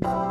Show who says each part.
Speaker 1: Bye.